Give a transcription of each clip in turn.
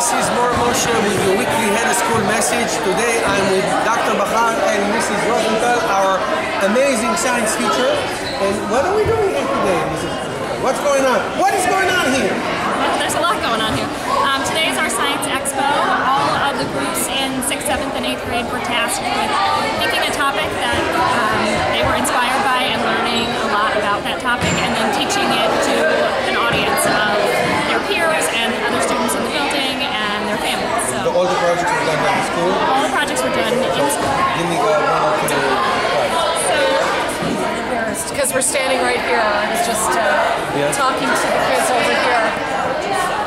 This is More Moshe with your weekly head of school message. Today I'm with Dr. Bahar and Mrs. Rosenthal, our amazing science teacher. And what are we doing here today, Mrs. What's going on? What is going on here? There's a lot going on here. Um, today is our science expo. All of the groups in 6th, 7th, and 8th grade were tasked we're standing right here. I was just uh, Yeah. talking to the kids over here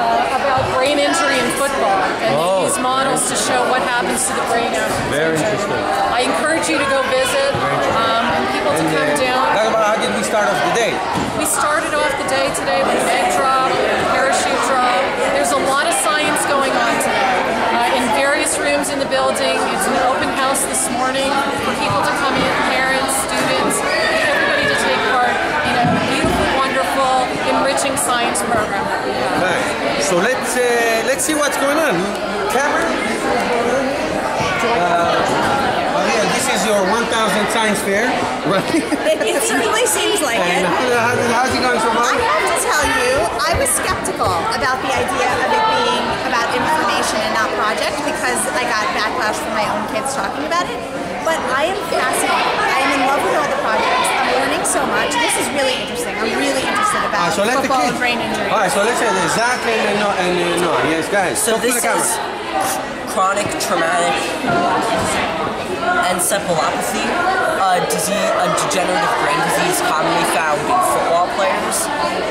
uh, about brain injury in football, and Oh. use models to show what happens to the brain after Very injured. interesting. I encourage you to go visit um, and people to come uh, down. How did we start off the day? We started off the day today let's see what's going on. Cameron? Uh, oh yeah, this is your 1000 science fair, right? It certainly seems like and it. how, how, how's it going so far? I have to tell you, I was skeptical about the idea of it being about information and not project because I got backlash from my own kids talking about it. But I am fascinated. I am in love with all the projects. I'm learning so much. This is really interesting. I'm really interested Ah, about so let the football kids. and brain injury. All right, so let's say the Zach and uh, And, uh, Noah. Yes, guys. So talk to this the camera. is chronic traumatic encephalopathy, a disease, a degenerative brain disease commonly found in football players.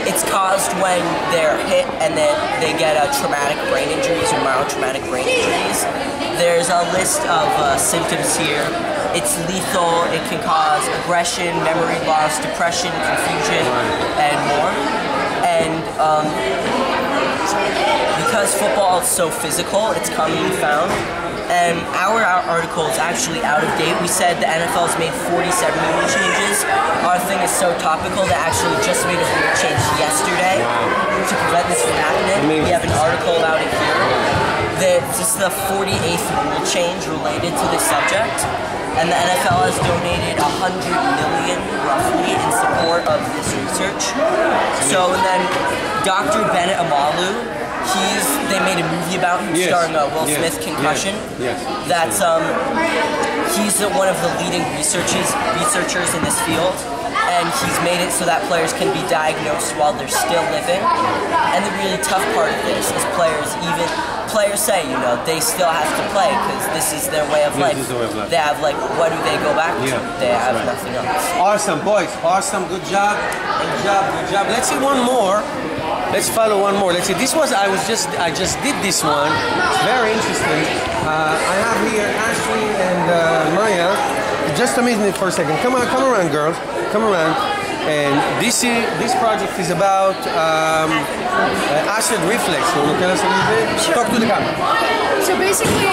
It's caused when they're hit and then they get a traumatic brain injuries or mild traumatic brain injuries. There's a list of uh, symptoms here. It's lethal. It can cause aggression, memory loss, depression, confusion, and more. And um, because football is so physical, it's commonly found. And our, our article is actually out of date. We said the NFL has made 47 rule changes. Our thing is so topical that actually just made a rule change yesterday to prevent this from happening. We have an article about it here. That this is the 48th rule change related to this subject. And the NFL has donated 100 million roughly in support of this research. So and then Dr. Bennet Omalu, he's they made a movie about him Yes, starring uh, Will yes, Smith, Concussion. yes, yes. That's um he's one of the leading researchers researchers in this field. And he's made it so that players can be diagnosed while they're still living. And the really tough part of this is players even players say, you know, they still have to play because this is their way of life. this is their way of life. They have like, what do they go back to? They have right. nothing else. Awesome, boys. Awesome. Good job. Good job. Good job. Let's see one more. Let's follow one more. Let's see. This was I was just I just did this one. It's very interesting. Uh, I have here Ashley and uh, Maya. Just a minute for a second. Come on, come around, girls. Come around. And this is, this project is about um, uh, acid reflux. You want to tell us a little bit? Talk to the camera. So basically,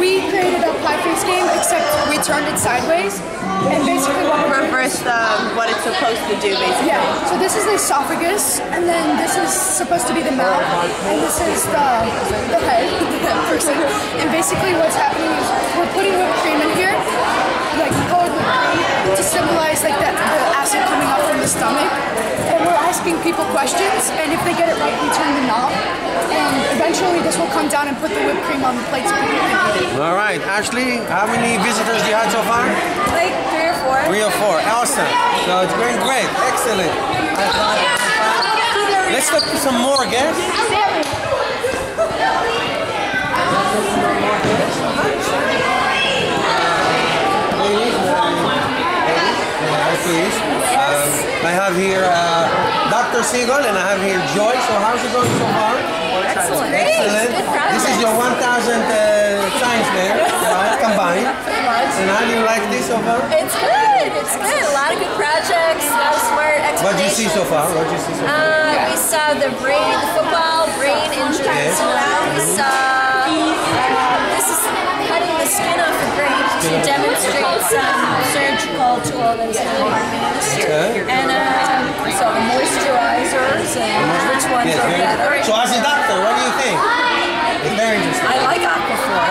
we created a pie face game, except we turned it sideways. And basically, what we're Reverse the what it's supposed to do, basically. yeah. So this is the esophagus, and then this is supposed to be the mouth, and this is the the head, the person. And basically, what's happening is we're putting whipped cream in here, like colored whipped cream, to symbolize like that the acid coming out from the stomach. And we're asking people questions, and if they get it right, we turn the knob. And eventually, this will come down and put the whipped cream on the plate so people can eat it. All right, Ashley. How many visitors do you have so far? Like three or four. Three or four. Awesome. So it's going great. Excellent. Let's talk to some more guests. Ladies, uh, please. Um, I have here uh, Dr. Siegel and I have here Joy. So how's it going so far? Excellent. Excellent. This is your 1,000 uh, science fair, right, combined. And how do you like this so far? It's good. It's good. A lot of good projects. A lot of smart. What did you see so far? What did you see so far? Uh, we saw the brain, the football brain injuries. Yes. We saw uh, this is cutting the skin off the brain to demonstrate some surgical tool that's being used. Okay. Yes, very. So as a doctor, what do you think? It's very interesting. I like Aquaphor.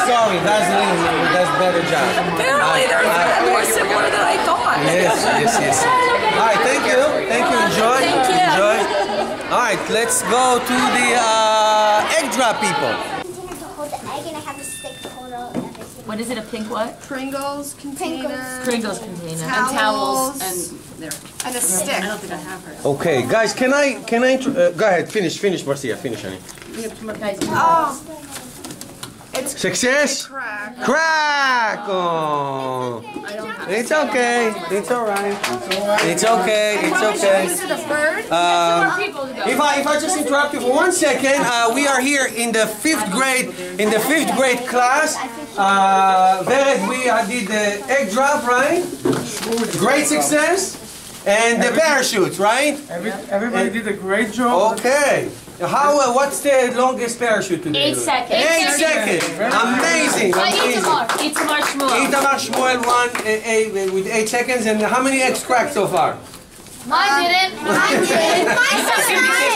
Sorry, Vaseline does better job. Apparently, they're I- more similar than I thought. Yes, yes, yes. All right, thank you. Thank you. Enjoy. Thank you. Enjoy. All right, let's go to the uh, egg drop people. container to hold the egg and I have a stick to hold all everything. What is it? A pink what? Pringles container. Pringles container. And towels. And there. And a stick. I don't think I have her. Okay, guys, can I can I uh, go ahead? Finish, finish, Marcia. Finish, honey. Oh, it's Success. crack. Crack. Oh. It's okay. It's all right. It's okay. It's okay. Is it a bird? Um, if I if I just interrupt you for one second, uh, we are here in the fifth grade in the fifth grade class. Uh, Vered, we uh, did the egg drop, right? Great success, and the parachutes, right? Every, everybody did a great job. Okay. How? Uh, what's the longest parachute today? Eight seconds. Eight seconds. Amazing. Amazing. Itamar Shmuel. Itamar Shmuel won uh, eight, with eight seconds, and how many eggs cracked so far? Mine didn't. Mine didn't. Mine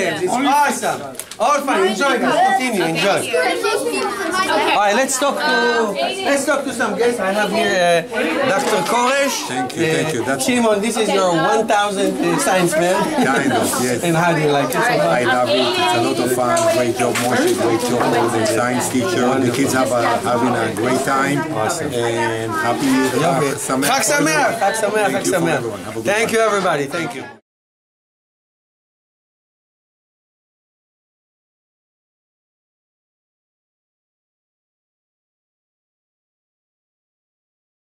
games. It's Only awesome. All fun. Enjoy. Continue. Okay, Enjoy. Okay. All right. Let's talk to let's talk to some guests. I have here uh, Dr. Koresh. Thank you. Thank you. That's Shimon. This is your 1,000th uh, science man. Yeah, I Yes. and how do you like it? I love it. It's a lot of fun. Great job, Moshe. Great job, all the science teacher. The kids have a, having a great time. Awesome. And happy Chag uh, Sameach. Chag Sameach. Chag Sameach. Thank you, everybody. Thank you.